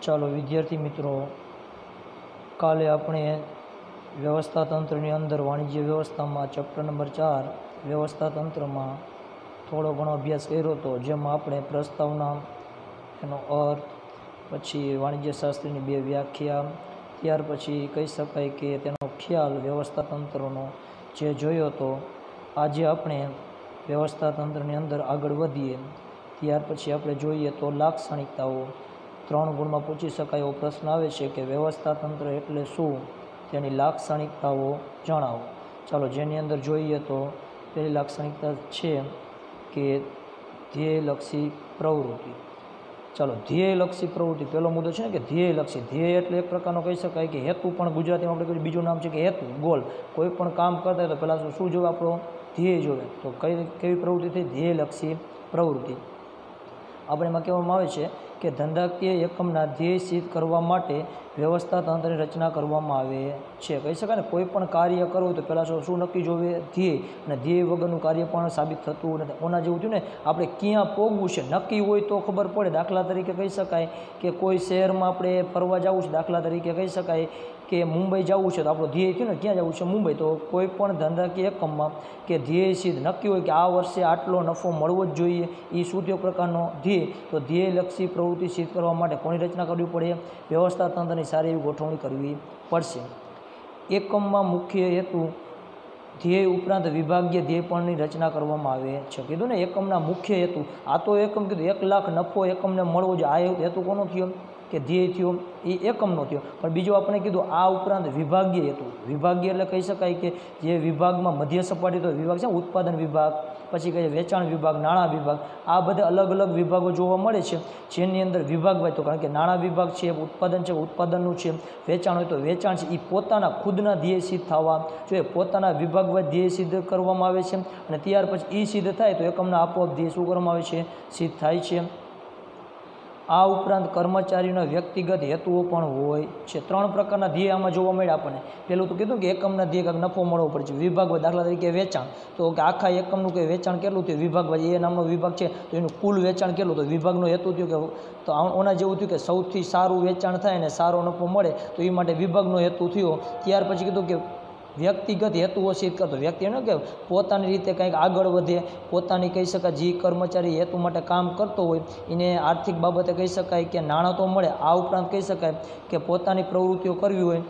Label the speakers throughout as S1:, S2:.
S1: ચાલો, વિદ્યાર્થી મિત્રો, કાલે આપણે વ્યવસ્થા તંત્રની અંદર વાણિજ્ય વ્યવસ્થામાં ચેપ્ટર નંબર ચાર વ્યવસ્થા તંત્રમાં થોડો ઘણો અભ્યાસ કર્યો હતો જેમાં આપણે પ્રસ્તાવના, એનો અર્થ, પછી વાણિજ્યશાસ્ત્રીની બે વ્યાખ્યા, ત્યાર પછી કહી શકાય કે તેનો ખ્યાલ વ્યવસ્થા તંત્રનો જે જોયો હતો આજે આપણે વ્યવસ્થા તંત્રની અંદર આગળ વધીએ. ત્યાર પછી આપણે જોઈએ તો લાક્ષણિકતાઓ. ત્રણ ગુણમાં પૂછી શકાય એવો પ્રશ્ન આવે છે કે વ્યવસ્થા તંત્ર એટલે શું? તેની લાક્ષણિકતાઓ જણાવો. ચાલો, જેની અંદર જોઈએ તો પહેલી લાક્ષણિકતા છે કે ધ્યેયલક્ષી પ્રવૃત્તિ. ચાલો, ધ્યેયલક્ષી પ્રવૃત્તિ, પહેલો મુદ્દો છે ને કે ધ્યેયલક્ષી. ધ્યેય એટલે એક પ્રકારનો કહી શકાય કે હેતુ પણ ગુજરાતીમાં આપણે કહીએ બીજું નામ છે કે હેતુ, ગોલ. કોઈ પણ કામ કરતા હોય તો પહેલાં શું જોવે આપણો? ધ્યેય જોવે. તો કઈ, કેવી પ્રવૃત્તિ થઈ? ધ્યેયલક્ષી પ્રવૃત્તિ. આપણે એમાં કહેવામાં આવે છે કે ધંધાકીય એકમના ધ્યેય સિદ્ધ કરવા માટે વ્યવસ્થા તંત્રની રચના કરવામાં આવે છે. કહી શકાય ને, કોઈ કાર્ય કરવું તો પહેલાં શું શું નક્કી જોવે? ધ્યેય. અને ધ્યેય વગરનું કાર્ય પણ સાબિત થતું નથી. ઓના જેવું થયું ને, આપણે ક્યાં પોગવું છે? નક્કી હોય તો ખબર પડે. દાખલા તરીકે કહી શકાય કે કોઈ શહેરમાં આપણે ફરવા જવું છે, દાખલા તરીકે કહી શકાય કે મુંબઈ જવું છે તો આપણો ધ્યેય થયું ને ક્યાં જવું છે મુંબઈ? તો કોઈ પણ ધંધાકીય એકમમાં કે ધ્યેય સિદ્ધ નક્કી હોય કે આ વર્ષે આટલો નફો મળવો જ જોઈએ એ તે પ્રકારનો ધ્યેય? તો ધ્યેયલક્ષી પ્રવૃત્તિ સિદ્ધ કરવા માટે કોની રચના કરવી પડે? વ્યવસ્થા તંત્રની સારી એવી ગોઠવણી કરવી પડશે. એકમમાં મુખ્ય હેતુ ધ્યેય ઉપરાંત વિભાગીય ધ્યેયપણની રચના કરવામાં આવે છે. કીધું ને એકમના મુખ્ય હેતુ, આ તો એકમ કીધું, એક લાખ નફો એકમને મળવો જોઈએ આ હેતુ કોનો થયો? કે ધ્યેય થયો, એ એકમનો થયો. પણ બીજું આપણે કીધું, આ ઉપરાંત વિભાગીય હેતુ. વિભાગીય એટલે કહી શકાય કે જે વિભાગમાં મધ્ય સપાટી તો વિભાગ છે, ઉત્પાદન વિભાગ, પછી કહે વેચાણ વિભાગ, નાણાં વિભાગ. આ બધા અલગ અલગ વિભાગો જોવા મળે છે. જેની અંદર વિભાગ હોય તો કારણ કે નાણાં વિભાગ છે, ઉત્પાદન છે, ઉત્પાદનનું છે. વેચાણ હોય તો વેચાણ છે. એ પોતાના ખુદના ધ્યેય સિદ્ધ થવા જોઈએ. પોતાના વિભાગમાં ધ્યેય સિદ્ધ કરવામાં આવે છે. અને ત્યાર પછી એ સિદ્ધ થાય તો એકમના આપોઆપ ધ્યેય શું કરવામાં આવે છે? સિદ્ધ થાય છે. આ ઉપરાંત કર્મચારીના વ્યક્તિગત હેતુઓ પણ હોય છે. ત્રણ પ્રકારના ધ્યેય આમાં જોવા મળ્યા આપણને. પહેલું તો કીધું કે એકમના ધ્યેય નફો મળવો પડે છે. વિભાગ દાખલા તરીકે વેચાણ. તો કે આખા એકમનું કે વેચાણ કેટલું થયું? વિભાગ એ નામનો વિભાગ છે. તો એનું કુલ વેચાણ કેટલું તો વિભાગનો હેતુ થયો કે તો ઓના જેવું થયું કે સૌથી સારું વેચાણ થાય અને સારો નફો મળે તો એ માટે વિભાગનો હેતુ થયો. ત્યાર પછી કીધું કે વ્યક્તિગત હેતુઓ સિદ્ધ કરતો. વ્યક્તિ એનો કે પોતાની રીતે કંઈક આગળ વધે, પોતાની કહી શકાય જે કર્મચારી હેતુ માટે કામ કરતો હોય, એને આર્થિક બાબતે કહી શકાય કે નાણાં તો મળે, આ ઉપરાંત કહી શકાય કે પોતાની પ્રવૃત્તિઓ કરવી હોય,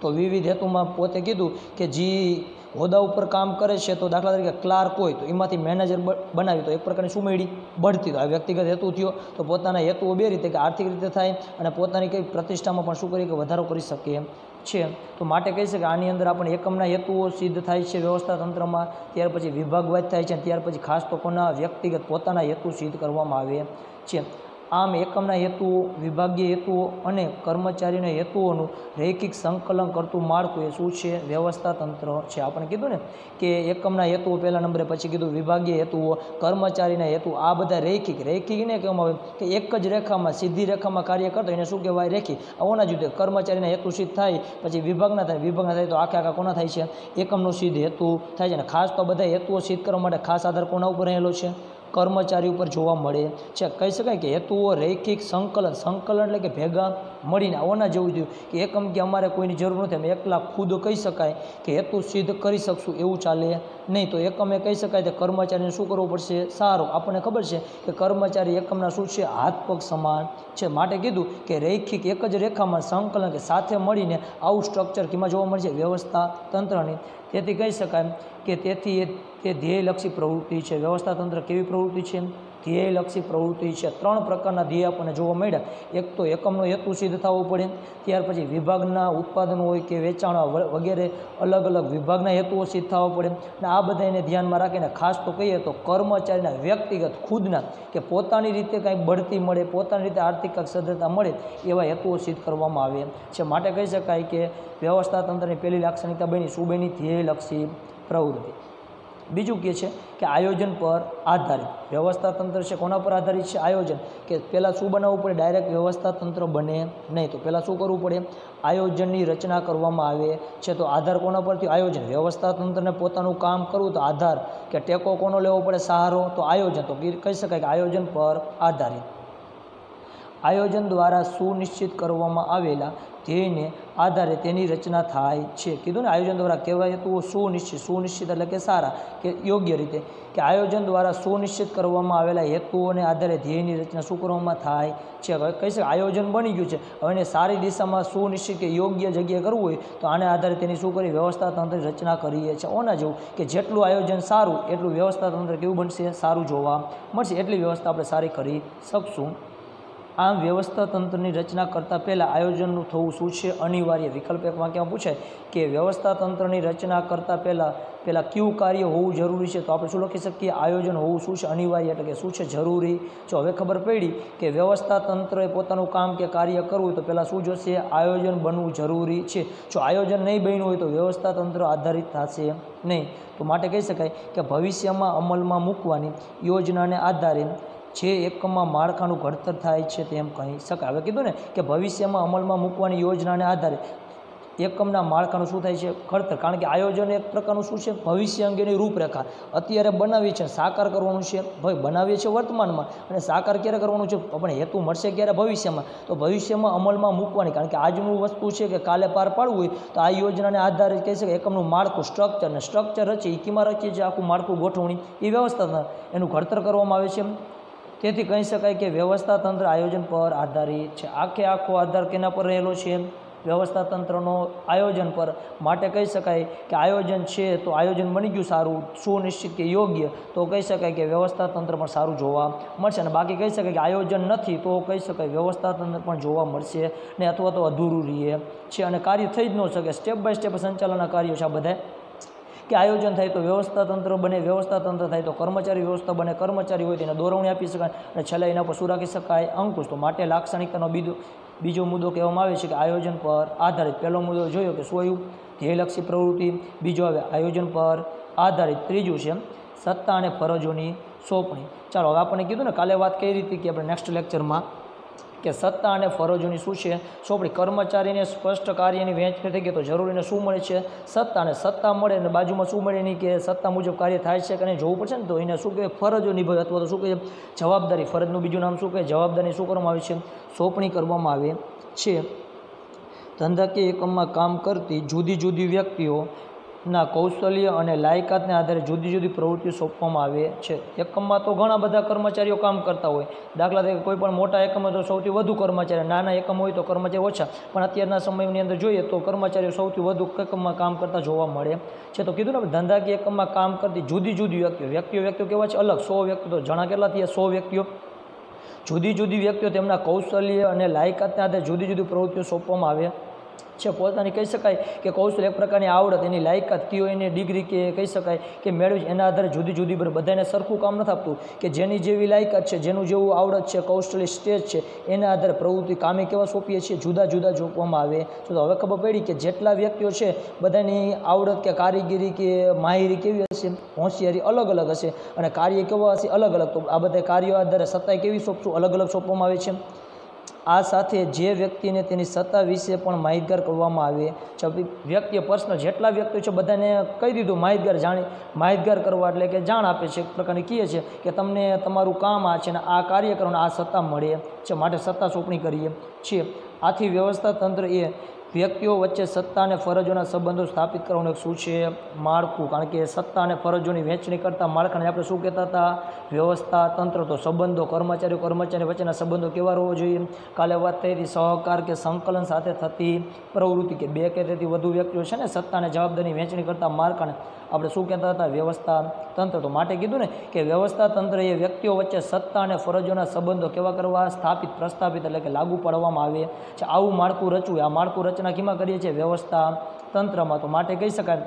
S1: તો વિવિધ હેતુમાં પોતે કીધું કે જે હોદ્દા ઉપર કામ કરે છે તો દાખલા તરીકે ક્લાર્ક હોય તો એમાંથી મેનેજર બનાવી તો એક પ્રકારની શું મળી બઢતી તો આ વ્યક્તિગત હેતુ થયો તો પોતાના હેતુઓ બે રીતે કે આર્થિક રીતે થાય અને પોતાની કંઈ પ્રતિષ્ઠામાં પણ શું કરીએ કે વધારો કરી શકીએ છે. તો માટે કહી શકે આની અંદર આપણે એકમના હેતુઓ સિદ્ધ થાય છે વ્યવસ્થા તંત્રમાં, ત્યાર પછી વિભાગવાદ થાય છે ત્યાર પછી ખાસ તો કોના વ્યક્તિગત પોતાના હેતુ સિદ્ધ કરવામાં આવે છે. આમ એકમના હેતુઓ વિભાગીય હેતુઓ અને કર્મચારીના હેતુઓનું રૈખિક સંકલન કરતું માળખું એ શું છે? વ્યવસ્થા તંત્ર છે. આપણે કીધું ને કે એકમના હેતુઓ પહેલા નંબરે પછી કીધું વિભાગીય હેતુઓ, કર્મચારીના હેતુ, આ બધા રૈખિક. રૈખિકને કહેવામાં આવે કે એક જ રેખામાં, સીધી રેખામાં કાર્ય કરતો એને શું કહેવાય? રેખી આવોના જુદે કર્મચારીના હેતુ સિદ્ધ થાય, પછી વિભાગના થાય. વિભાગના થાય તો આખા આખા કોના થાય છે? એકમનો સિદ્ધ હેતુ થાય છે. અને ખાસ તો બધા હેતુઓ સિદ્ધ કરવા માટે ખાસ આધાર કોના ઉપર રહેલો છે? કર્મચારી ઉપર જોવા મળે છે. કહી શકાય કે હેતુઓ, રૈખિક સંકલન સંકલન એટલે કે ભેગા મળીને આવવાના જેવું થયું કે એકમ કે અમારે કોઈની જરૂર નથી, અમે એકલા ખુદ કહી શકાય કે હેતુ સિદ્ધ કરી શકશું એવું ચાલે નહીં. તો એકમે કહી શકાય કે કર્મચારીને શું કરવું પડશે? સારું, આપણને ખબર છે કે કર્મચારી એકમના શું છે? હાથ પગ સમાન છે. માટે કીધું કે રૈખિક એક જ રેખામાં સંકલન કે સાથે મળીને આવું સ્ટ્રક્ચર કેમાં જોવા મળશે વ્યવસ્થા તંત્રની. તેથી કહી શકાય કે તેથી એ તે ધ્યેયલક્ષી પ્રવૃત્તિ છે. વ્યવસ્થા તંત્ર કેવી પ્રવૃત્તિ છે? ધ્યેયલક્ષી પ્રવૃત્તિ છે. ત્રણ પ્રકારના ધ્યેય આપણને જોવા મળ્યા. એક તો એકમનો હેતુ સિદ્ધ થવો પડે. ત્યાર પછી વિભાગના ઉત્પાદનો હોય કે વેચાણ વગેરે અલગ અલગ વિભાગના હેતુઓ સિદ્ધ થવા પડે. અને આ બધા એને ધ્યાનમાં રાખીને ખાસ તો કહીએ તો કર્મચારીના વ્યક્તિગત ખુદના કે પોતાની રીતે કાંઈક બઢતી મળે, પોતાની રીતે આર્થિક સદ્ધતા મળે એવા હેતુઓ સિદ્ધ કરવામાં આવે. છે માટે કહી શકાય કે વ્યવસ્થા તંત્રની પહેલી લાક્ષણિકતા બની શું બની ધ્યેયલક્ષી પ્રવૃત્તિ. બીજું કે છે કે આયોજન પર આધારિત. વ્યવસ્થા તંત્ર છે કોના પર આધારિત છે? આયોજન. કે પહેલાં શું બનાવવું પડે? ડાયરેક્ટ વ્યવસ્થા તંત્ર બને નહીં તો પહેલાં શું કરવું પડે? આયોજનની રચના કરવામાં આવે છે તો આધાર કોના પરથી? આયોજન. વ્યવસ્થા તંત્રને પોતાનું કામ કરવું તો આધાર. કે ટેકો કોનો લેવો પડે? સહારો. તો આયોજન. તો કહી શકાય કે આયોજન પર આધારિત. આયોજન દ્વારા સુનિશ્ચિત કરવામાં આવેલા ધ્યેયને આધારે તેની રચના થાય છે. કીધું ને, આયોજન દ્વારા કહેવાય હતું સુનિશ્ચિત સુનિશ્ચિત એટલે કે સારા, કે યોગ્ય રીતે, કે આયોજન દ્વારા સુનિશ્ચિત કરવામાં આવેલા હેતુઓને આધારે ધ્યેયની રચના શું કરવામાં થાય છે. હવે કહી શકાય, આયોજન બની ગયું છે. હવે એને સારી દિશામાં સુનિશ્ચિત કે યોગ્ય જગ્યાએ કરવું હોય, તો આને આધારે તેની શું કરી વ્યવસ્થા તંત્રની રચના કરીએ છીએ. ઓના જેવું કે જેટલું આયોજન સારું, એટલું વ્યવસ્થા તંત્ર કેવું બનશે? સારું જોવા મળશે. એટલી વ્યવસ્થા આપણે સારી કરી શકશું. આમ વ્યવસ્થા તંત્રની રચના કરતાં પહેલાં આયોજનનું થવું શું છે? અનિવાર્ય વિકલ્પ એક વાક્યમાં પૂછાય કે વ્યવસ્થા તંત્રની રચના કરતાં પહેલાં પહેલાં કયું કાર્ય હોવું જરૂરી છે? તો આપણે શું લખી શકીએ? આયોજન હોવું શું છે? અનિવાર્ય એટલે કે શું છે? જરૂરી. જો હવે ખબર પડી કે વ્યવસ્થા તંત્રએ પોતાનું કામ કે કાર્ય કરવું હોય તો પહેલાં શું જોશે? આયોજન બનવું જરૂરી છે. જો આયોજન નહીં બન્યું હોય તો વ્યવસ્થા તંત્ર આધારિત થશે નહીં. તો માટે કહી શકાય કે ભવિષ્યમાં અમલમાં મૂકવાની યોજનાને આધારે જે એકમમાં માળખાનું ઘડતર થાય છે તેમ કહી શકાય. હવે કીધું ને કે ભવિષ્યમાં અમલમાં મૂકવાની યોજનાને આધારે એકમના માળખાનું શું થાય છે? ઘડતર. કારણ કે આયોજન એક પ્રકારનું શું છે? ભવિષ્ય અંગેની રૂપરેખા. અત્યારે બનાવી છે, સાકાર કરવાનું છે. ભાઈ, બનાવીએ છીએ વર્તમાનમાં અને સાકાર ક્યારે કરવાનું છે? પણ હેતુ મળશે ક્યારે? ભવિષ્યમાં. તો ભવિષ્યમાં અમલમાં મૂકવાની. કારણ કે આજનું વસ્તુ છે કે કાલે પાર પાડવું હોય તો આ યોજનાને આધારે કહી શકાય. એકમનું માળખું સ્ટ્રક્ચર ને સ્ટ્રક્ચર રચી. કીમાં રચીએ છીએ આખું માળખું ગોઠવણી. એ વ્યવસ્થા એનું ઘડતર કરવામાં આવે છે. તેથી કહી શકાય કે વ્યવસ્થા તંત્ર આયોજન પર આધારિત છે? આખે આખો આધાર કેના પર રહેલો છે વ્યવસ્થા તંત્રનો આયોજન પર માટે કહી શકાય કે આયોજન છે તો આયોજન બની ગયું સારું, સુનિશ્ચિત કે યોગ્ય, તો કહી શકાય કે વ્યવસ્થા તંત્ર પણ સારું જોવા મળશે. અને બાકી કહી શકાય કે આયોજન નથી તો કહી શકાય વ્યવસ્થા તંત્ર પણ જોવા મળશે ને અથવા તો અધૂરું રહે છે. અને કાર્ય થઈ જ ન શકે. સ્ટેપ બાય સ્ટેપ સંચાલનના કાર્યો છે આ બધા કે આયોજન થાય તો વ્યવસ્થા તંત્ર બને, વ્યવસ્થા તંત્ર થાય તો કર્મચારી વ્યવસ્થા બને, કર્મચારી હોય તેને દોરવણી આપી શકાય અને છેલ્લે એના પર શું રાખી શકાય, અંકુશ. તો માટે લાક્ષણિકતાનો બીજો બીજો મુદ્દો કહેવામાં આવે છે કે આયોજન પર આધારિત. પહેલો મુદ્દો જોયો કે સ્વયં ધ્યેયલક્ષી પ્રવૃત્તિ. બીજો આવે આયોજન પર આધારિત. ત્રીજું છે સત્તા અને ફરજોની સોંપણી. ચાલો, હવે આપણને કીધું ને કાલે વાત કઈ રીતે કે આપણે નેક્સ્ટ લેક્ચરમાં કે સત્તા અને ફરજોની શું છે? સોંપણી કર્મચારીને સ્પષ્ટ કાર્યની વહેંચણી થઈ ગઈ તો જરૂરીને શું મળે છે? સત્તા અને સત્તા મળે અને બાજુમાં શું મળે નહીં કે સત્તા મુજબ કાર્ય થાય છે કે નહીં જોવું પડશે ને? તો એને શું કહે ફરજો નિભાવે. અથવા તો શું કહે જવાબદારી. ફરજનું બીજું નામ શું કહે જવાબદારી શું કરવામાં આવે છે? સોંપણી કરવામાં આવે છે. ધંધાકીય એકમમાં કામ કરતી જુદી જુદી વ્યક્તિઓ ના કૌશલ્ય અને લાયકાતને આધારે જુદી જુદી પ્રવૃત્તિઓ સોંપવામાં આવે છે. એકમમાં તો ઘણા બધા કર્મચારીઓ કામ કરતા હોય. દાખલા તરીકે કોઈ પણ મોટા એકમમાં તો સૌથી વધુ કર્મચારી, નાના એકમ હોય તો કર્મચારી ઓછા. પણ અત્યારના સમયની અંદર જોઈએ તો કર્મચારીઓ સૌથી વધુ એકમમાં કામ કરતા જોવા મળે છે. તો કીધું ને ધંધાકીય એકમમાં કામ કરતી જુદી જુદી વ્યક્તિઓ. વ્યક્તિઓ વ્યક્તિઓ કેવા છે? અલગ. સો વ્યક્તિઓ તો જણા કેટલા થયા? સો વ્યક્તિઓ. જુદી જુદી વ્યક્તિઓ તેમના કૌશલ્ય અને લાયકાતને આધારે જુદી જુદી પ્રવૃત્તિઓ સોંપવામાં આવે છે. પોતાની કહી શકાય કે કૌશલ એક પ્રકારની આવડત, એની લાયકાત કયો એની ડિગ્રી કે કહી શકાય કે મેળવી એના આધારે જુદી જુદી બધાને સરખું કામ નથી આપતું. કે જેની જેવી લાયકાત છે, જેનું જેવું આવડત છે, કૌશલ્ય સ્ટેજ છે, એના આધારે પ્રવૃત્તિ કામે કેવા સોંપીએ છીએ, જુદા જુદા જોપવામાં આવે. તો હવે ખબર પડી કે જેટલા વ્યક્તિઓ છે, બધાની આવડત કે કારીગીરી કે માહિરી કેવી હશે? હોશિયારી અલગ અલગ હશે. અને કાર્ય કેવા હશે? અલગ અલગ. તો આ બધા કાર્યો આધારે સત્તા કેવી સોંપશું? અલગ અલગ સોંપવામાં આવે છે. આ સાથે જે વ્યક્તિને તેની સત્તા વિશે પણ માહિતગાર કરવામાં આવે છે વ્યક્તિએ પર્સનલ જેટલા વ્યક્તિઓ છે બધાને કહી દીધું માહિતગાર જાણી, માહિતગાર કરવા એટલે કે જાણ આપે છે, એક પ્રકારની કહે છે કે તમને તમારું કામ આ છે ને આ કાર્ય કરવાનું આ સત્તા મળે, છે માટે સત્તા સોંપણી કરીએ છીએ. આથી વ્યવસ્થા તંત્ર એ વ્યક્તિઓ વચ્ચે સત્તા અને ફરજોના સંબંધો સ્થાપિત કરવાનું શું છે? માળખું. કારણ કે સત્તા અને ફરજોની વહેંચણી કરતા માળખાને આપણે શું કહેતા હતા? વ્યવસ્થા, તંત્ર તો સંબંધો, કર્મચારીઓ કર્મચારી વચ્ચેના સંબંધો કેવા રહેવો જોઈએ? કાલે વાત થઈ હતી સહકાર કે સંકલન સાથે થતી પ્રવૃત્તિ કે બે કે તેથી વધુ વ્યક્તિઓ છે ને સત્તા અને જવાબદારી વહેંચણી કરતા માળખાને. આપણે શું કહેતા હતા? વ્યવસ્થા તંત્ર. તો માટે કીધું ને કે વ્યવસ્થા તંત્ર એ વ્યક્તિઓ વચ્ચે સત્તા અને ફરજોના સંબંધો કેવા કરવા? સ્થાપિત, પ્રસ્થાપિત એટલે કે લાગુ પાડવામાં આવે છે. આવું માળખું રચવું. આ માળખું રચના કેમાં કરીએ છીએ? વ્યવસ્થા તંત્રમાં. તો માટે કહી શકાય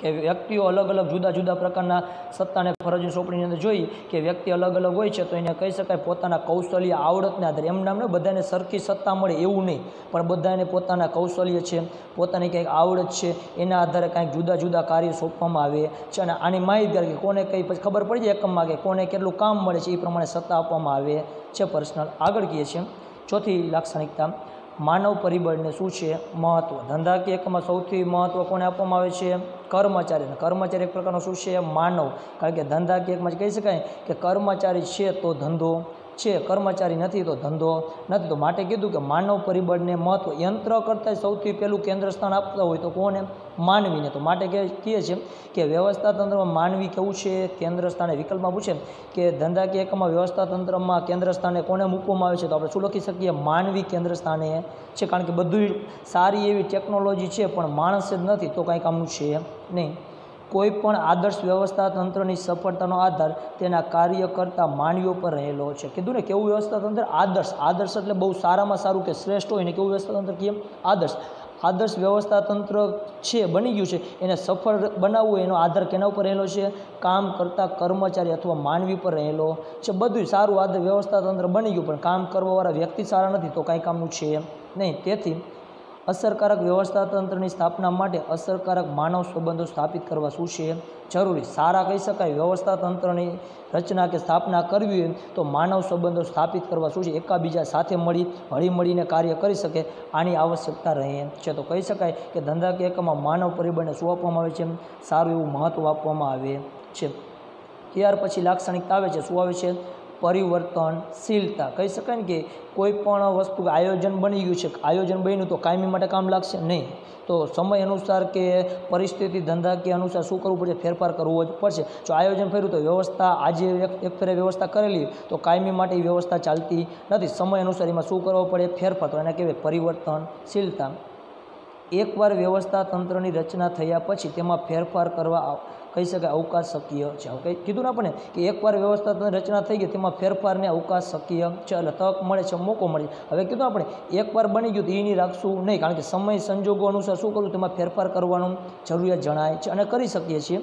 S1: કે વ્યક્તિઓ અલગ અલગ જુદા જુદા પ્રકારના સત્તા અને ફરજની સોંપણીની અંદર જોઈ કે વ્યક્તિ અલગ અલગ હોય છે તો એને કહી શકાય પોતાના કૌશલ્ય આવડતને આધારે. એમ નામ ને બધાને સરખી સત્તા મળે એવું નહીં. પણ બધાને પોતાના કૌશલ્ય છે, પોતાની કંઈક આવડત છે, એના આધારે કાંઈક જુદા જુદા કાર્ય સોંપવામાં આવે છે. અને આની માહિતગાર કે કોને કંઈ પછી ખબર પડી જાય એકમમાં કે કોને કેટલું કામ મળે છે, એ પ્રમાણે સત્તા આપવામાં આવે છે પર્સનલ. આગળ કહીએ છીએ. ચોથી લાક્ષણિકતા, માનવ પરિબળને શું છે? મહત્ત્વ ધંધાકીય એકમાં સૌથી મહત્ત્વ કોને આપવામાં આવે છે? કર્મચારીને કર્મચારી એક પ્રકારનો શું છે? માનવ. કારણ કે ધંધાકીયમાં કહી શકાય કે કર્મચારી છે તો ધંધો. છે કર્મચારી નથી તો ધંધો. નથી તો માટે કીધું કે માનવ પરિબળને મહત્વ. યંત્ર કરતાં સૌથી પહેલું કેન્દ્ર સ્થાન આપતા હોય તો કોને? માનવીને. તો માટે કહે છે કે વ્યવસ્થા તંત્રમાં માનવી કેવું છે? કેન્દ્ર સ્થાને વિકલ્પમાં પૂછે કે ધંધાકીય એકમમાં વ્યવસ્થા તંત્રમાં કેન્દ્ર સ્થાને કોને મૂકવામાં આવે છે? તો આપણે શું લખી શકીએ? માનવી કેન્દ્ર સ્થાને છે. કારણ કે બધું સારી એવી ટેકનોલોજી છે, પણ માણસ જ નથી. તો કાંઈ કામનું છે નહીં. કોઈ પણ આદર્શ વ્યવસ્થા તંત્રની સફળતાનો આધાર તેના કાર્ય કરતા માનવીઓ પર રહેલો છે. કીધું ને, કેવું વ્યવસ્થા તંત્ર? આદર્શ. આદર્શ એટલે બહુ સારામાં સારું કે શ્રેષ્ઠ હોય ને કેવું વ્યવસ્થા તંત્ર કેમ આદર્શ. આદર્શ વ્યવસ્થા તંત્ર છે, બની ગયું છે. એને સફળ બનાવવું એનો આધાર કેના ઉપર રહેલો છે? કામ કરતા કર્મચારી અથવા માનવી પર રહેલો છે. બધું સારું આદર વ્યવસ્થા તંત્ર બની ગયું, પણ કામ કરવાવાળા વ્યક્તિ સારા નથી તો કાંઈ કામનું છે નહીં. તેથી અસરકારક વ્યવસ્થા તંત્રની સ્થાપના માટે અસરકારક માનવ સંબંધો સ્થાપિત કરવા શું છે? જરૂરી. સારા કહી શકાય. વ્યવસ્થા તંત્રની રચના કે સ્થાપના કરવી હોય તો માનવ સંબંધો સ્થાપિત કરવા શું છે? એકાબીજા સાથે મળી હળી મળીને કાર્ય કરી શકે આની આવશ્યકતા રહે છે. તો કહી શકાય કે ધંધાકીય એકમમાં માનવ પરિબળને શું આપવામાં આવે છે? સારું એવું મહત્ત્વ આપવામાં આવે છે. ત્યાર પછી લાક્ષણિકતા આવે છે. શું આવે છે? પરિવર્તનશીલતા કહી શકાય ને કે કોઈ પણ વસ્તુ આયોજન બની ગયું છે, આયોજન બન્યું તો કાયમી માટે કામ લાગશે? નહીં. તો સમય અનુસાર કે પરિસ્થિતિ ધંધા કે અનુસાર શું કરવું પડશે? ફેરફાર કરવો જ પડશે. જો આયોજન ફેર્યું તો વ્યવસ્થા, આજે એક ફેરે વ્યવસ્થા કરેલી, તો કાયમી માટે એ વ્યવસ્થા ચાલતી નથી. સમય અનુસાર એમાં શું કરવો પડે? ફેરફાર. તો એને કહેવાય પરિવર્તનશીલતા એકવાર વ્યવસ્થા તંત્રની રચના થયા પછી તેમાં ફેરફાર કરવા કહી શકાય અવકાશ શક્ય છે ઓકે કીધું ને આપણે કે એકવાર વ્યવસ્થા રચના થઈ ગઈ તેમાં ફેરફારને અવકાશ શક્ય છે એટલે તક મળે છે, મોકો મળે હવે કીધું આપણે એકવાર બની ગયું તો એની રાખશું નહીં. કારણ કે સમય સંજોગો અનુસાર શું કરવું? તેમાં ફેરફાર કરવાનું જરૂરિયાત જણાય છે અને કરી શકીએ છીએ.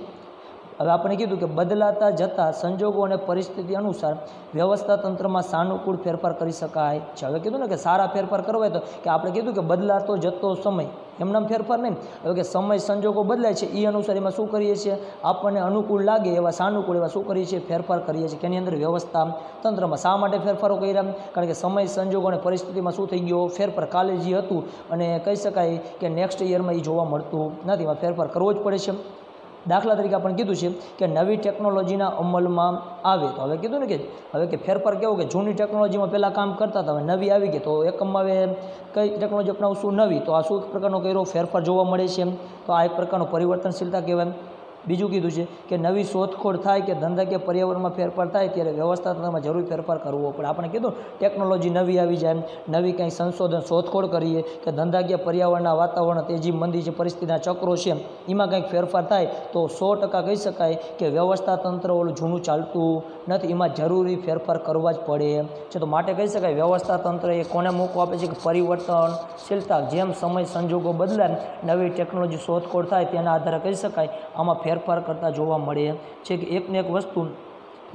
S1: હવે આપણે કીધું કે બદલાતા જતા સંજોગો અને પરિસ્થિતિ અનુસાર વ્યવસ્થા તંત્રમાં સાનુકૂળ ફેરફાર કરી શકાય છે. હવે કીધું ને કે સારા ફેરફાર કરવા હોય તો કે આપણે કીધું કે બદલાતો જતો સમય, એમનામ ફેરફાર નહીં. હવે કે સમય સંજોગો બદલાય છે એ અનુસાર એમાં શું કરીએ છીએ? આપણને અનુકૂળ લાગે એવા સાનુકૂળ એવા શું કરીએ છીએ? ફેરફાર કરીએ છીએ. કે એની અંદર વ્યવસ્થા તંત્રમાં શા માટે ફેરફારો કર્યા? કારણ કે સમય સંજોગો અને પરિસ્થિતિમાં શું થઈ ગયો? ફેરફાર કાલે જે હતું. અને કહી શકાય કે નેક્સ્ટ યરમાં એ જોવા મળતું નથી. એમાં ફેરફાર કરવો જ પડે છે. દાખલા તરીકે આપણે કીધું છે કે નવી ટેકનોલોજીના અમલમાં આવે. તો હવે કીધું ને કે, હવે કે ફેરફાર કેવો કે જૂની ટેકનોલોજીમાં પહેલાં કામ કરતા હતા, હવે નવી આવી ગઈ. તો એકમમાં હવે કઈ ટેકનોલોજી અપનાવશું? નવી. તો આ શું પ્રકારનો કર્યો? ફેરફાર જોવા મળે છે તો આ એક પ્રકારનો પરિવર્તનશીલતા કહેવાય. બીજું કીધું છે કે નવી શોધખોળ થાય કે ધંધાકીય પર્યાવરણમાં ફેરફાર થાય ત્યારે વ્યવસ્થા તંત્રમાં જરૂરી ફેરફાર કરવો પડે. આપણે કીધું ટેકનોલોજી નવી આવી જાય નવી કંઈ સંશોધન શોધખોળ કરીએ કે ધંધાકીય પર્યાવરણના વાતાવરણ તેજી મંદી છે, પરિસ્થિતિના ચક્રો છે એમાં કંઈક ફેરફાર થાય તો સો ટકા કહી શકાય કે વ્યવસ્થા તંત્ર ઓલું જૂનું ચાલતું નથી. એમાં જરૂરી ફેરફાર કરવા જ પડે છે તો માટે કહી શકાય વ્યવસ્થા તંત્ર એ કોને મોકો આપે છે કે પરિવર્તનશીલતા જેમ સમય સંજોગો બદલાય નવી ટેકનોલોજી શોધખોળ થાય તેના આધારે કહી શકાય આમાં ફેરફાર કરતા જોવા મળે છે કે એકને એક વસ્તુ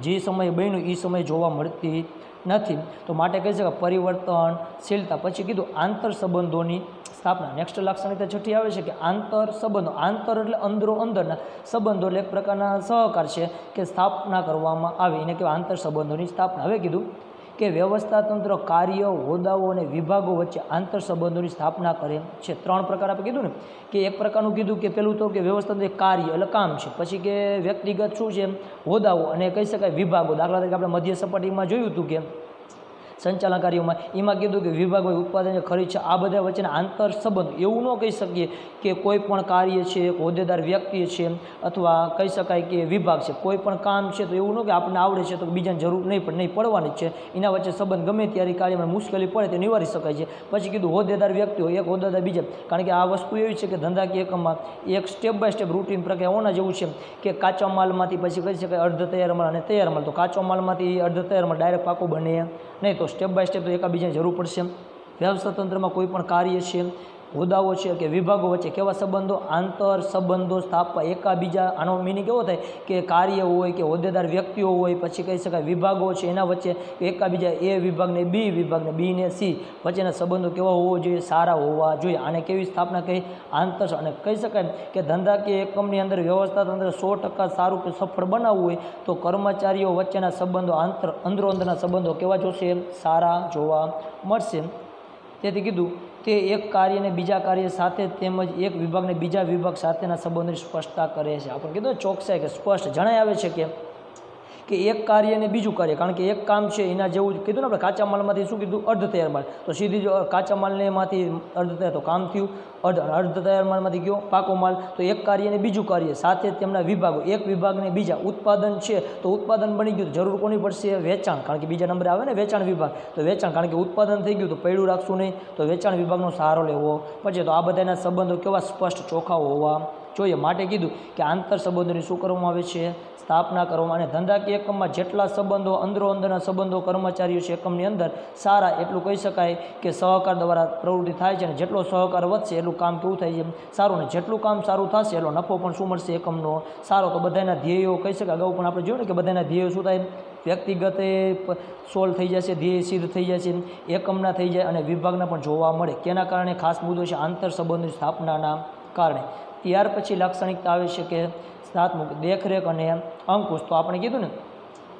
S1: જે સમયે બન્યું એ સમયે જોવા મળતી નથી. તો માટે કહી શકાય પરિવર્તનશીલતા પછી કીધું આંતર સંબંધોની સ્થાપના. નેક્સ્ટ લાક્ષણિકતા છઠ્ઠી આવે છે કે આંતર સંબંધો. આંતર એટલે અંદરો અંદરના સંબંધો એટલે એક પ્રકારના સહકાર છે કે સ્થાપના કરવામાં આવે. એને કહેવાય આંતર સંબંધોની સ્થાપના. હવે કીધું કે વ્યવસ્થાતંત્ર કાર્ય, હોદ્દાઓ અને વિભાગો વચ્ચે આંતર સંબંધોની સ્થાપના કરે છે. ત્રણ પ્રકાર આપણે કીધું ને, કે એક પ્રકારનું કીધું કે પેલું તો કે વ્યવસ્થાતંત્ર કાર્ય, એટલે કામ છે. પછી કે વ્યક્તિગત શું છે હોદ્દાઓ અને કહી શકાય વિભાગો. દાખલા તરીકે આપણે મધ્ય સપાટીમાં જોયું હતું કે સંચાલન કાર્યોમાં એમાં કીધું કે વિભાગ હોય, ઉત્પાદન ખરીદ છે, આ બધા વચ્ચેના આંતર સંબંધ. એવું ન કહી શકીએ કે કોઈ પણ કાર્ય છે હોદ્દેદાર વ્યક્તિ છે, અથવા કહી શકાય કે વિભાગ છે. કોઈ પણ કામ છે તો એવું ન કે આપણને આવડે છે તો બીજાને જરૂર નહીં પણ નહીં પડવાની છે. એના વચ્ચે સંબંધ ગમે ત્યારે કાર્યમાં મુશ્કેલી પડે તે નિવારી શકાય છે. પછી કીધું હોદ્દેદાર વ્યક્તિ હોય, એક હોદ્દેદાર બીજા. કારણ કે આ વસ્તુ એવી છે કે ધંધાકીય એકમમાં એક સ્ટેપ બાય સ્ટેપ રૂટીન પ્રક્રિયા હોના જેવું છે કે કાચા માલમાંથી પછી કહી શકાય અર્ધ તૈયાર માલ અને તૈયાર માલ. તો કાચો માલમાંથી અર્ધ તૈયાર માલ ડાયરેક્ટ પાકો બને નહીં તો સ્ટેપ બાય સ્ટેપ તો એકાબીજાની જરૂર પડશે વ્યવસ્થા તંત્રમાં કોઈ પણ કાર્ય છે હોદ્દાઓ છે કે વિભાગો વચ્ચે કેવા સંબંધો? આંતર સંબંધો સ્થાપવા એકાબીજા, આનો મિનિંગ કેવો થાય? કે કાર્ય હોય કે હોદ્દેદાર વ્યક્તિઓ હોય, પછી કહી શકાય વિભાગો છે, એના વચ્ચે એકાબીજા એ વિભાગને, બી વિભાગને, બી ને સી વચ્ચેના સંબંધો કેવા હોવો જોઈએ? સારા હોવા જોઈએ. આને કેવી સ્થાપના કહી? આંતર અને કહી શકાય કે ધંધાકીય એકમની અંદર વ્યવસ્થા તંત્ર સો ટકા સારું કે સફળ બનાવવું હોય, તો કર્મચારીઓ વચ્ચેના સંબંધો, આંતર અંદરો અંદરના સંબંધો કેવા જોશે? સારા જોવા મળશે. તેથી કીધું તે એક કાર્યને બીજા કાર્ય સાથે તેમજ એક વિભાગને બીજા વિભાગ સાથેના સંબંધની સ્પષ્ટતા કરે છે. આપણે કીધું ચોકસાઈ કે સ્પષ્ટ જણાય આવે છે કે કે એક કાર્ય અને બીજું કાર્ય. કારણ કે એક કામ છે, એના જેવું કીધું ને આપણે કાચા માલમાંથી શું કીધું? અર્ધ તૈયાર માલ. તો સીધી જ કાચા માલને એમાંથી અર્ધ તૈયાર. તો કામ થયું. અર્ધ અર્ધ તૈયાર માલમાંથી ગયો, પાકો માલ. તો એક કાર્ય અને બીજું કાર્ય. સાથે તેમના વિભાગો. એક વિભાગને બીજા. ઉત્પાદન છે, તો ઉત્પાદન બની ગયું. જરૂર કોની પડશે? વેચાણ. કારણ કે બીજા નંબરે આવે ને વેચાણ વિભાગ. તો વેચાણ. કારણ કે ઉત્પાદન થઈ ગયું, તો પૈડું રાખશું નહીં. તો વેચાણ વિભાગનો સહારો લેવો. પછી તો આ બધાના સંબંધો કેવા સ્પષ્ટ ચોખ્ખાઓ હોવા. જોઈએ માટે કીધું કે આંતર સંબંધોની શું કરવામાં આવે છે? સ્થાપના કરવામાં અને ધંધાકીય એકમમાં જેટલા સંબંધો અંદરો અંદરના સંબંધો કર્મચારીઓ છે એકમની અંદર, સારા એટલું કહી શકાય કે સહકાર દ્વારા પ્રવૃત્તિ થાય છે અને જેટલો સહકાર વધશે એટલું કામ કેવું થાય છે? સારું ને જેટલું કામ સારું થશે એટલો નફો પણ શું મળશે એકમનો? સારો તો બધાના ધ્યેયો કહી શકાય. અગાઉ પણ આપણે જોયું ને કે બધાના ધ્યેયો શું થાય? વ્યક્તિગત સોલ્વ થઈ જશે, ધ્યેય સિદ્ધ થઈ જશે, એકમના થઈ જાય અને વિભાગના પણ જોવા મળે. કેના કારણે? ખાસ મુદ્દો છે આંતર સંબંધની સ્થાપનાના કારણે. ત્યાર પછી લાક્ષણિકતા આવી છે કે દેખરેખ અને અંકુશ. તો આપણે કીધું ને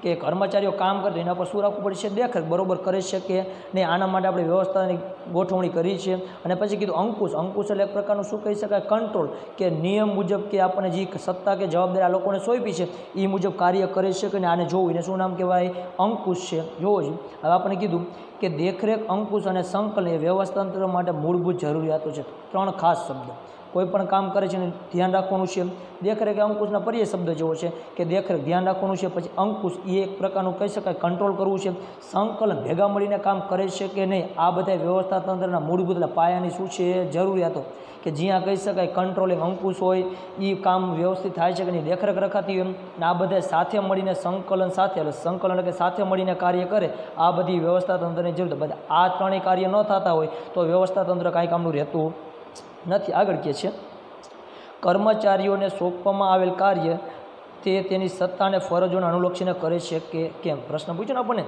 S1: કે કર્મચારીઓ કામ કરે તો એના પર શું રાખવું પડશે દેખરેખ. બરોબર કરી શકે ને આના માટે આપણે વ્યવસ્થાની ગોઠવણી કરી છે. અને પછી કીધું અંકુશ. અંકુશ એટલે એક પ્રકારનું શું કહી શકાય? કંટ્રોલ કે નિયમ મુજબ કે આપણને જે સત્તા કે જવાબદારી આ લોકોને સોંપી છે એ મુજબ કાર્ય કરી શકે ને આને જોવું એને શું નામ કહેવાય? અંકુશ છે. જોવો છે હવે આપણે કીધું કે દેખરેખ, અંકુશ અને સંકલન એ વ્યવસ્થાતંત્ર માટે મૂળભૂત જરૂરિયાતો છે. ત્રણ ખાસ શબ્દો. કોઈ પણ કામ કરે છે એને ધ્યાન રાખવાનું છે. દેખરેખ અંકુશના પર્યાય શબ્દ જેવો છે કે દેખરેખ ધ્યાન રાખવાનું છે, પછી અંકુશ એ એક પ્રકારનું કહી શકાય કંટ્રોલ કરવું છે. સંકલન ભેગા મળીને કામ કરે છે કે નહીં, આ બધા વ્યવસ્થા તંત્રના મૂળભૂત પાયાની શું છે? જરૂરિયાતો. કે જ્યાં કહી શકાય કંટ્રોલિંગ અંકુશ હોય એ કામ વ્યવસ્થિત થાય છે કે નહીં, દેખરેખ રખાતી હોય ને આ બધા સાથે મળીને સંકલન સાથે, એટલે સંકલન કે સાથે મળીને કાર્ય કરે, આ બધી વ્યવસ્થા તંત્રની જરૂર. બધા આ ત્રણેય કાર્ય ન થતા હોય, તો વ્યવસ્થા તંત્ર કાંઈ કામનું રહેતું નથી. આગળ કહે છે, કર્મચારીઓને સોંપવામાં આવેલ કાર્ય તે તેની સત્તા અને ફરજોને અનુલક્ષીને કરે છે કે કેમ? પ્રશ્ન પૂછ્યો ને આપણને?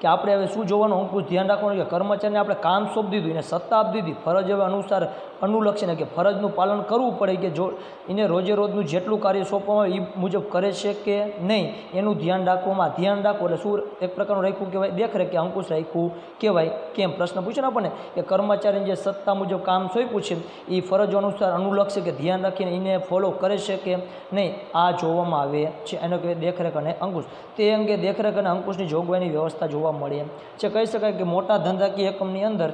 S1: કે આપણે હવે શું જોવાનું? અંકુશ ધ્યાન રાખવાનું કે કર્મચારીને આપણે કામ સોંપી દીધું, એને સત્તા આપી દીધી, ફરજ હવે અનુસાર અનુલક્ષીને કે ફરજનું પાલન કરવું પડે કે જો એને રોજે રોજનું જેટલું કાર્ય સોંપવામાં એ મુજબ કરે છે કે નહીં, એનું ધ્યાન રાખવામાં, ધ્યાન રાખવું એટલે શું એક પ્રકારનું રાખ્યું કહેવાય? દેખરેખ કે અંકુશ રાખ્યું કહેવાય. કેમ? પ્રશ્ન પૂછ્યો ને આપણને કે કર્મચારીને જે સત્તા મુજબ કામ સોંપ્યું છે, એ ફરજો અનુસાર અનુલક્ષે કે ધ્યાન રાખીને એને ફોલો કરે છે કે નહીં? આ જોવામાં આવે છે. એનો કહેવાય દેખરેખ અને અંકુશ. તે અંગે દેખરેખ અને અંકુશની જોગવાઈની વ્યવસ્થા જોવા મળે છે. કહી શકાય કે મોટા ધંધાકીય એકમની અંદર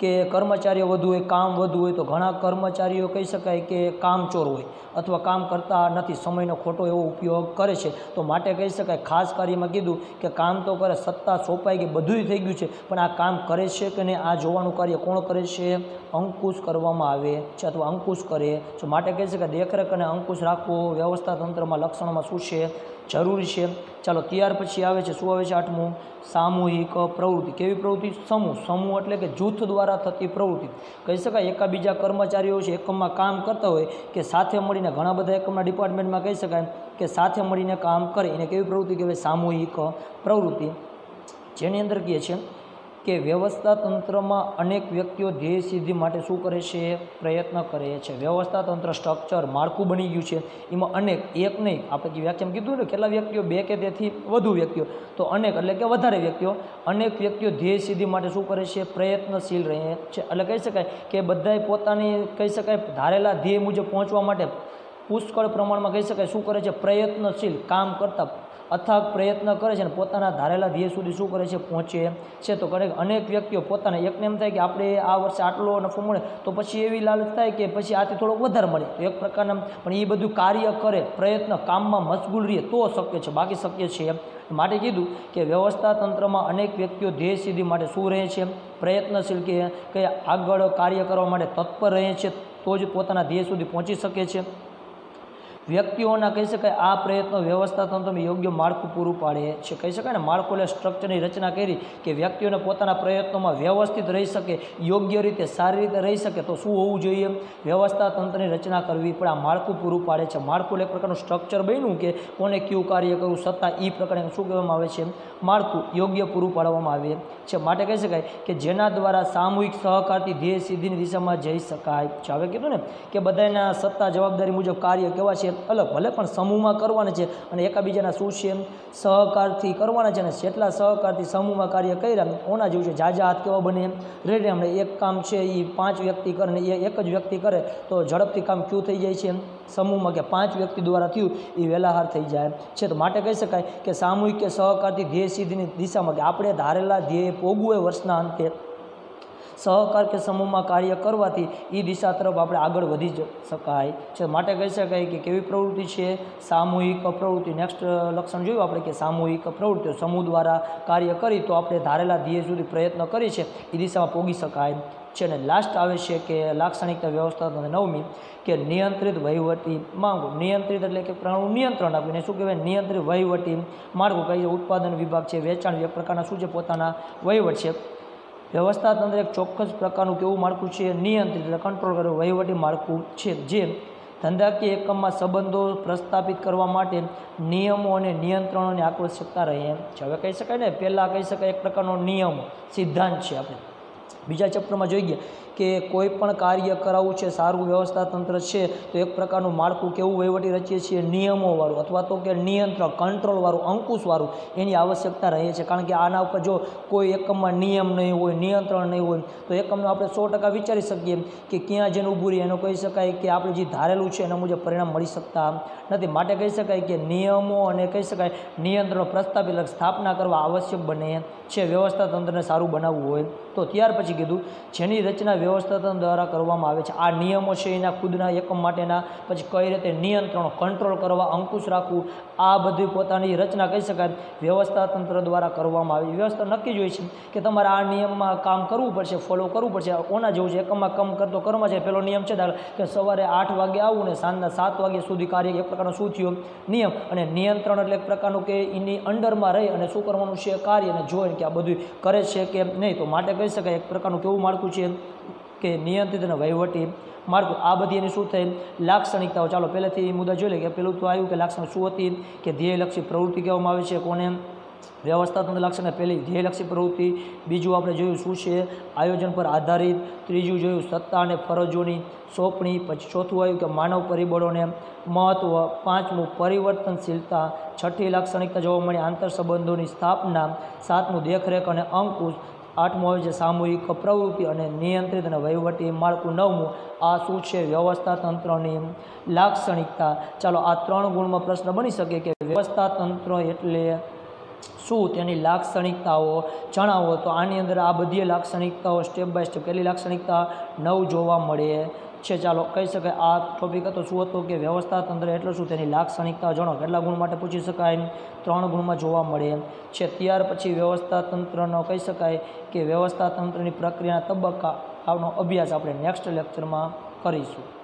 S1: કે કર્મચારીઓ વધુ હોય, કામ વધુ હોય, તો ઘણા કર્મચારીઓ કહી શકાય કે કામચોર હોય અથવા કામ કરતા નથી, સમયનો ખોટો એવો ઉપયોગ કરે છે. તો માટે કહી શકાય, ખાસ કાર્યમાં કીધું કે કામ તો કરે, સત્તા સોંપાઈ ગઈ, બધુંય થઈ ગયું છે, પણ આ કામ કરે છે કે નહીં, આ જોવાનું કાર્ય કોણ કરે છે? અંકુશ કરવામાં આવે છે અથવા અંકુશ કરે છે. માટે કહી શકાય, દેખરેખ અને અંકુશ રાખવો વ્યવસ્થા તંત્રમાં લક્ષણોમાં શું છે? જરૂરી છે. ચાલો, ત્યાર પછી આવે છે, શું આવે છે આઠમું? સામૂહિક પ્રવૃત્તિ. કેવી પ્રવૃત્તિ? સમૂહ. સમૂહ એટલે કે જૂથ દ્વારા થતી પ્રવૃત્તિ. કહી શકાય, એકાબીજા કર્મચારીઓ છે, એકમમાં કામ કરતા હોય કે સાથે મળીને, ઘણા બધા એકમના ડિપાર્ટમેન્ટમાં કહી શકાય કે સાથે મળીને કામ કરે. એને કેવી પ્રવૃત્તિ કહેવાય? સામૂહિક પ્રવૃત્તિ. જેની અંદર કહે છે કે વ્યવસ્થા તંત્રમાં અનેક વ્યક્તિઓ ધ્યેય સિદ્ધિ માટે શું કરે છે પ્રયત્ન કરે છે. વ્યવસ્થા તંત્ર સ્ટ્રક્ચર માળખું બની ગયું છે. એમાં અનેક, એક નહીં, આપણે વ્યાખ્યામાં કીધું ને, કેટલા વ્યક્તિઓ, બે કે તેથી વધુ વ્યક્તિઓ, તો અનેક એટલે કે વધારે વ્યક્તિઓ, અનેક વ્યક્તિઓ ધ્યેય સિદ્ધિ માટે શું કરે છે? પ્રયત્નશીલ રહે છે. એટલે કહી શકાય કે બધાએ પોતાની, કહી શકાય, ધારેલા ધ્યેય મુજબ પહોંચવા માટે પુષ્કળ પ્રમાણમાં કહી શકાય શું કરે છે? પ્રયત્નશીલ કામ કરતા અથાગ પ્રયત્ન કરે છે અને પોતાના ધારેલા ધ્યેય સુધી શું કરે છે? પહોંચે છે. તો કરે અનેક વ્યક્તિઓ પોતાને એકને એમ થાય કે આપણે આ વર્ષે આટલો નફો મળે, તો પછી એવી લાલચ થાય કે પછી આથી થોડોક વધારે મળે. તો એક પ્રકારના પણ એ બધું કાર્ય કરે, પ્રયત્ન કામમાં મશગુલ રહે તો શક્ય છે, બાકી શક્ય છે માટે કીધું કે વ્યવસ્થા તંત્રમાં અનેક વ્યક્તિઓ ધ્યેય સિદ્ધિ માટે શું રહે છે? પ્રયત્નશીલ કે આગળ કાર્ય કરવા માટે તત્પર રહે છે, તો જ પોતાના ધ્યેય સુધી પહોંચી શકે છે. વ્યક્તિઓના કહી શકાય આ પ્રયત્નો વ્યવસ્થા તંત્રમાં યોગ્ય માળખું પૂરું પાડે છે. કહી શકાય ને, માળખું એટલે સ્ટ્રક્ચરની રચના કરી કે વ્યક્તિઓને પોતાના પ્રયત્નોમાં વ્યવસ્થિત રહી શકે, યોગ્ય રીતે સારી રીતે રહી શકે તો શું હોવું જોઈએ? વ્યવસ્થા તંત્રની રચના કરવી પણ આ માળખું પૂરું પાડે છે. માળખું એક પ્રકારનું સ્ટ્રક્ચર બન્યું કે કોને કયું કાર્ય કરવું, સત્તા એ પ્રકારે શું કહેવામાં આવે છે? માળખું યોગ્ય પૂરું પાડવામાં આવે છે. માટે કહી શકાય કે જેના દ્વારા સામૂહિક સહકારથી ધ્યેય સિદ્ધિની દિશામાં જઈ શકાય છે. હવે કીધું ને કે બધાના સત્તા જવાબદારી મુજબ કાર્ય કેવા છે? અલગ, ભલે પણ સમૂહમાં કરવાના છે અને એકાબીજાના છે સહકારથી કરવાના છે અને જેટલા સહકારથી સમૂહમાં કાર્ય કર્યા ઓના જેવું છે. જાજા હાથ કેવા બને રેડે હમણે એક કામ છે એ પાંચ વ્યક્તિ કરે ને એ એક જ વ્યક્તિ કરે તો ઝડપથી કામ ક્યુ થઈ જાય છે સમૂહમાં કે પાંચ વ્યક્તિ દ્વારા થયું એ વેલાહાર થઈ જાય છે તો માટે કહી શકાય કે સામૂહિક કે સહકારથી ધ્યેય સિદ્ધિની દિશામાં કે આપણે ધારેલા ધ્યેય પોગવું એ વર્ષના અંતે સહકાર કે સમૂહમાં કાર્ય કરવાથી એ દિશા તરફ આપણે આગળ વધી શકાય છે. માટે કહી શકાય કે કેવી પ્રવૃત્તિ છે? સામૂહિક પ્રવૃત્તિ. નેક્સ્ટ લક્ષણ જોયું આપણે કે સામૂહિક પ્રવૃત્તિઓ. સમૂહ દ્વારા કાર્ય કરી તો આપણે ધારેલા ધ્યેય સુધી પ્રયત્ન કરી છે. એ દિશામાં પોગી શકાય છે. અને લાસ્ટ આવે છે કે લાક્ષણિકતા વ્યવસ્થા નવમી કે નિયંત્રિત વહીવટી માંગો. નિયંત્રિત એટલે કે પ્રમાણનું નિયંત્રણ આપીને શું કહેવાય? નિયંત્રિત વહીવટી માળખું કહી ઉત્પાદન વિભાગ છે, વેચાણ પ્રકારના શું છે? પોતાના વહીવટ છે. વ્યવસ્થા તંત્ર એક ચોક્કસ પ્રકારનું કેવું માળખું છે, નિયંત્રિત એટલે કંટ્રોલ કરે વહીવટી માળખું છે જે ધંધાકીય એકમમાં સંબંધો પ્રસ્થાપિત કરવા માટે નિયમો અને નિયંત્રણોની આકર્ષકતા રહે છે. હવે કહી શકાય ને, પહેલાં કહી શકાય એક પ્રકારનો નિયમ, સિદ્ધાંત છે આપણે. બીજા ચેપ્ટરમાં ગયા કે કોઈ પણ કાર્ય કરાવવું છે, સારું વ્યવસ્થા તંત્ર છે, તો એક પ્રકારનું માળખું કેવું વહીવટી રચીએ છીએ? નિયમોવાળું અથવા તો કે નિયંત્રણ કંટ્રોલવાળું અંકુશવાળું એની આવશ્યકતા રહે છે. કારણ કે આના ઉપર જો કોઈ એકમમાં નિયમ નહીં હોય, નિયંત્રણ નહીં હોય, તો એકમનું આપણે સો ટકા વિચારી શકીએ કે ક્યાં જેને ઊભું રહે. એનો કહી શકાય કે આપણે જે ધારેલું છે એના મુજબ પરિણામ મળી શકતા નથી. માટે કહી શકાય કે નિયમો અને કહી શકાય નિયંત્રણ પ્રસ્થાપિત સ્થાપના કરવા આવશ્યક બને છે. વ્યવસ્થા તંત્રને સારું બનાવવું હોય તો ત્યાર કીધું. જેની રચના વ્યવસ્થાતંત્ર દ્વારા કરવામાં આવે છે. આ નિયમો છે એના ખુદના એકમ માટેના. પછી કઈ રીતે નિયંત્રણો કંટ્રોલ કરવા, અંકુશ રાખવું, આ બધી પોતાની રચના કહી શકાય. વ્યવસ્થા તંત્ર દ્વારા કરવામાં આવે. વ્યવસ્થા નક્કી જ હોય છે કે તમારે આ નિયમમાં કામ કરવું પડશે ફોલો કરવું પડશે. ઓના જેવું છે. એકમમાં કામ કરતો કર્મ છે. પેલો નિયમ છે કે સવારે આઠ વાગે આવવું ને સાંજના સાત વાગ્યા સુધી કાર્ય એક પ્રકારનો શું થયો? નિયમ. અને નિયંત્રણ એટલે એક પ્રકારનું કે એની અંડરમાં રહી અને શું કરવાનું છે? કાર્ય અને જોઈને કે આ બધું કરે છે કે નહીં? તો માટે કહી શકાય એક પ્રકારનું કેવું માળખું છે કે નિયંત્રિત અને વહીવટી માળખું. આ બધી એની શું થઈ લાક્ષણિકતાઓ. ચાલો, પહેલેથી મુદ્દા જોઈ લે કે પેલું તો આવ્યું કે લાક્ષણ શું હતી કે ધ્યેયલક્ષી પ્રવૃત્તિ કહેવામાં આવે છે, કોને? વ્યવસ્થાત્મક લક્ષણ પહેલી ધ્યેયલક્ષી પ્રવૃત્તિ. બીજું આપણે જોયું શું છે? આયોજન પર આધારિત. ત્રીજું જોયું સત્તા અને ફરજોની સોંપણી. પછી ચોથું આવ્યું કે માનવ પરિબળોને મહત્ત્વ પાંચમું, પરિવર્તનશીલતા. છઠ્ઠી, લાક્ષણિકતા જોવા મળી આંતર સંબંધોની સ્થાપના. સાતમું, દેખરેખ અને અંકુશ. આઠમું આવે છે સામૂહિક પ્રવૃત્તિ અને નિયંત્રિત અને વહીવટી માળખું નવમું. આ શું છે? વ્યવસ્થા તંત્રની લાક્ષણિકતા. ચાલો, આ ત્રણ ગુણમાં પ્રશ્ન બની શકે કે વ્યવસ્થા તંત્ર એટલે શું? તેની લાક્ષણિકતાઓ જણાવો. તો આની અંદર આ બધી લાક્ષણિકતાઓ સ્ટેપ બાય સ્ટેપ પહેલી લાક્ષણિકતા? નવ જોવા મળે. છે. ચાલો, કહી શકાય આ ટોપિક હતો, શું હતો કે વ્યવસ્થા તંત્ર એટલે શું? તેની લાક્ષણિકતા જણો. કેટલા ગુણ માટે પૂછી શકાય ત્રણ ગુણમાં જોવા મળે છે, ત્યાર પછી વ્યવસ્થા તંત્રનો કહી શકાય કે વ્યવસ્થા તંત્રની પ્રક્રિયાના તબક્કા આવનો અભ્યાસ આપણે નેક્સ્ટ લેક્ચરમાં કરીશું.